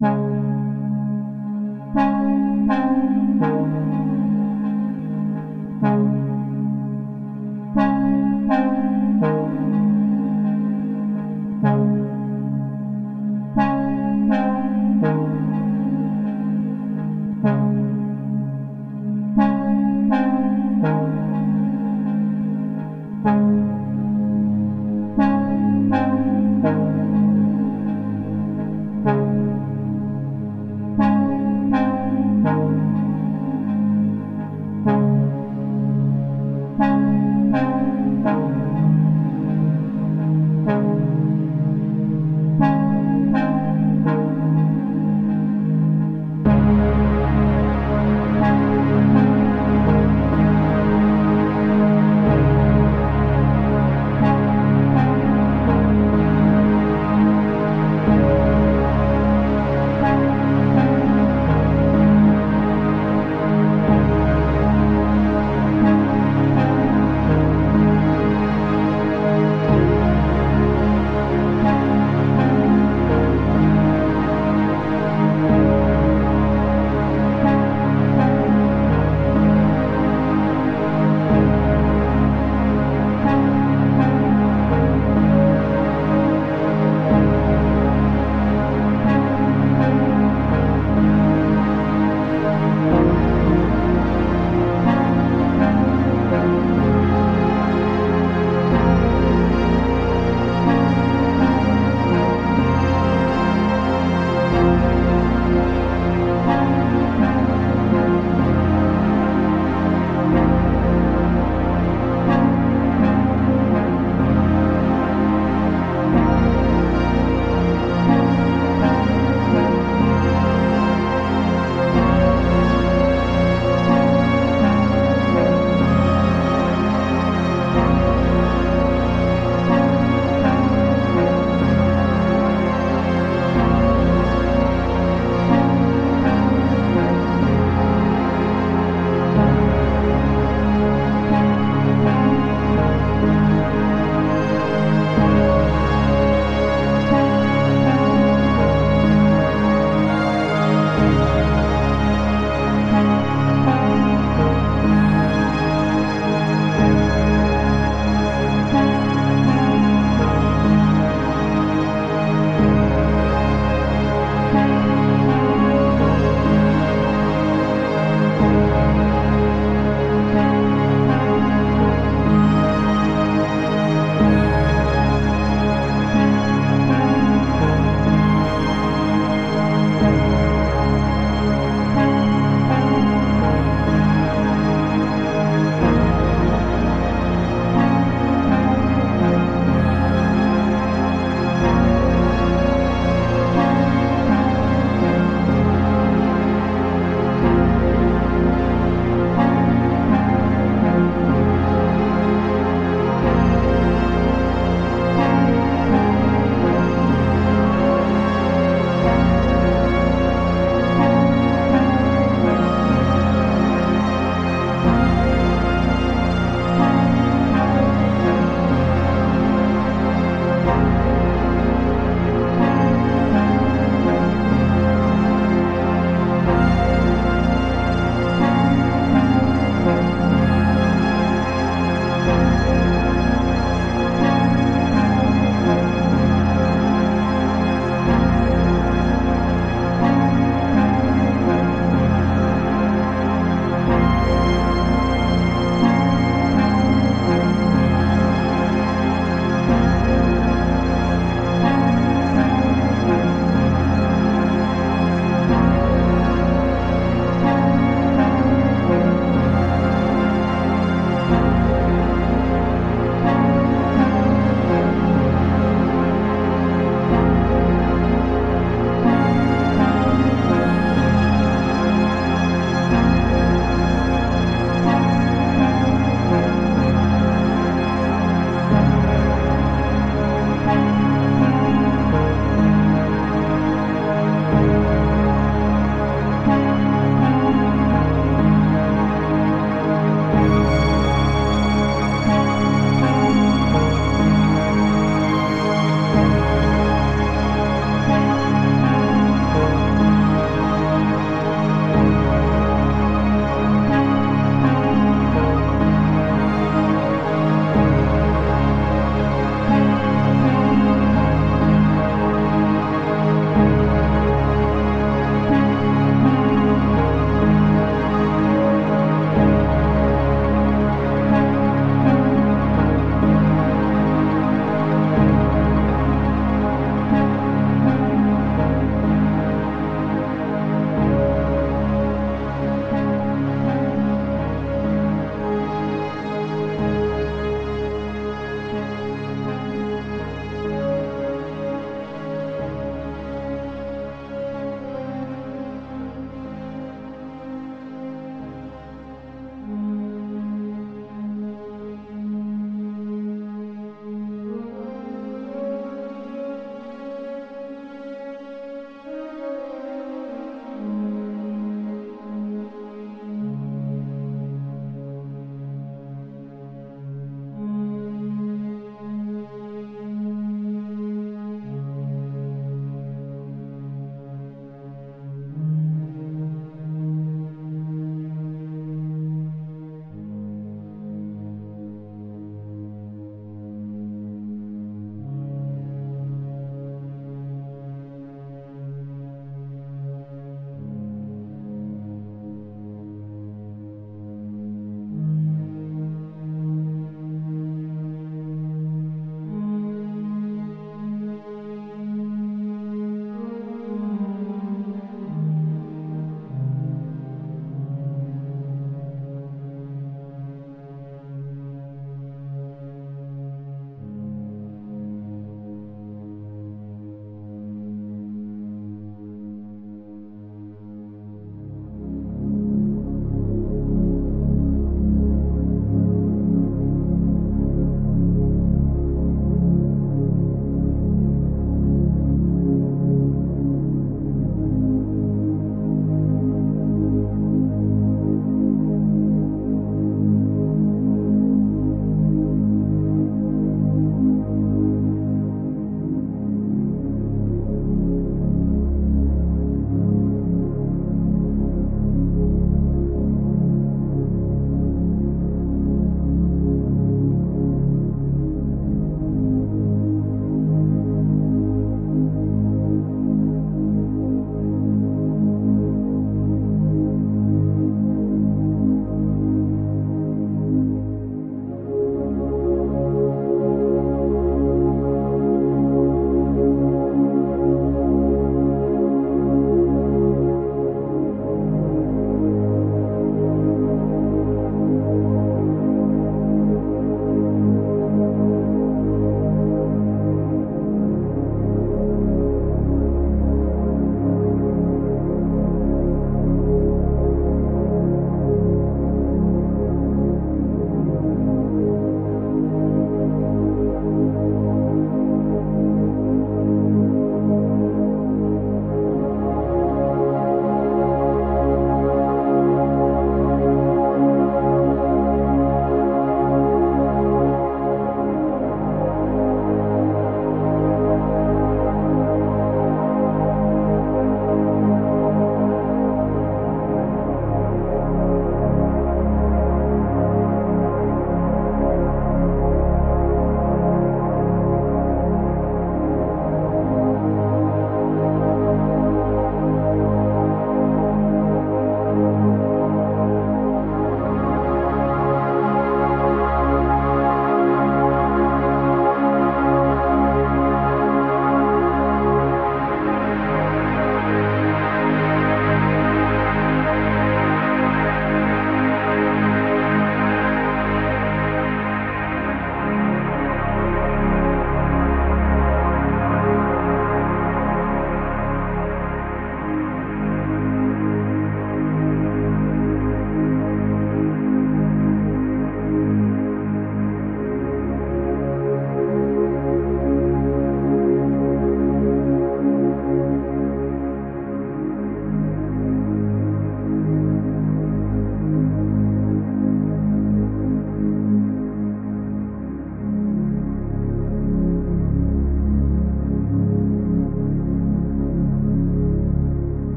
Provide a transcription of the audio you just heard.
嗯